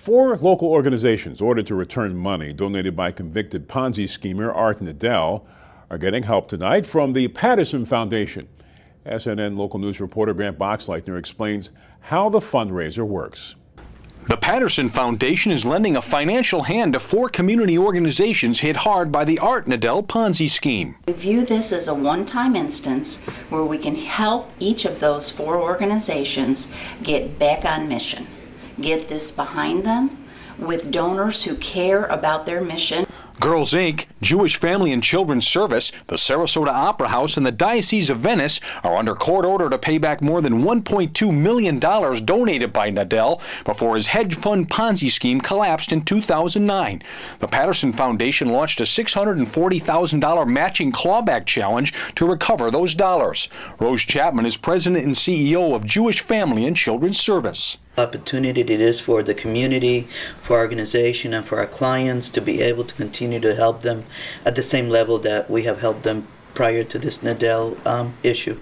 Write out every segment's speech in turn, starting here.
Four local organizations ordered to return money donated by convicted Ponzi schemer Art Nadel are getting help tonight from the Patterson Foundation. SNN local news reporter Grant Boxleitner explains how the fundraiser works. The Patterson Foundation is lending a financial hand to four community organizations hit hard by the Art Nadel Ponzi scheme. We view this as a one-time instance where we can help each of those four organizations get back on mission get this behind them with donors who care about their mission. Girls Inc., Jewish Family and Children's Service, the Sarasota Opera House, and the Diocese of Venice are under court order to pay back more than $1.2 million donated by Nadel before his hedge fund Ponzi scheme collapsed in 2009. The Patterson Foundation launched a $640,000 matching clawback challenge to recover those dollars. Rose Chapman is president and CEO of Jewish Family and Children's Service opportunity it is for the community, for our organization, and for our clients to be able to continue to help them at the same level that we have helped them prior to this Nadel um, issue.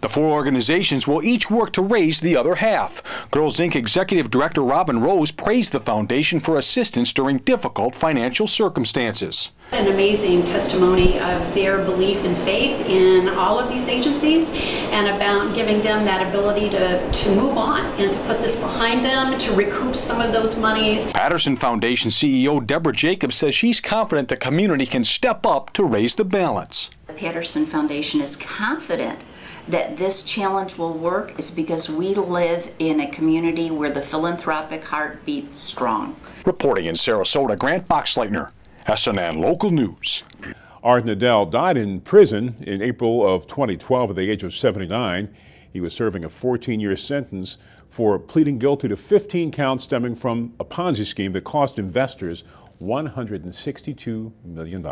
The four organizations will each work to raise the other half. Girls Inc. Executive Director Robin Rose praised the foundation for assistance during difficult financial circumstances. An amazing testimony of their belief and faith in all of these agencies and about giving them that ability to, to move on and to put this behind them, to recoup some of those monies. Patterson Foundation CEO Deborah Jacobs says she's confident the community can step up to raise the balance. The Patterson Foundation is confident that this challenge will work is because we live in a community where the philanthropic heart beats strong. Reporting in Sarasota, Grant Boxleitner, SNN Local News. Art Nadel died in prison in April of 2012 at the age of 79. He was serving a 14-year sentence for pleading guilty to 15 counts stemming from a Ponzi scheme that cost investors $162 million.